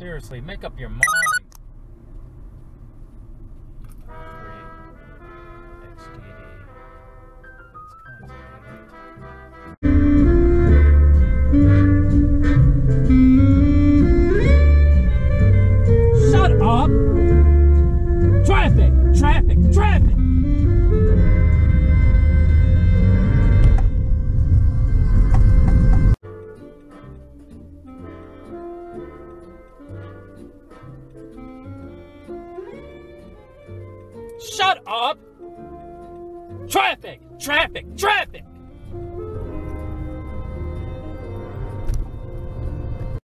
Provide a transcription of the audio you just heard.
Seriously, make up your mind. Shut up! Traffic! Traffic! Traffic! Shut up! Traffic! Traffic! Traffic!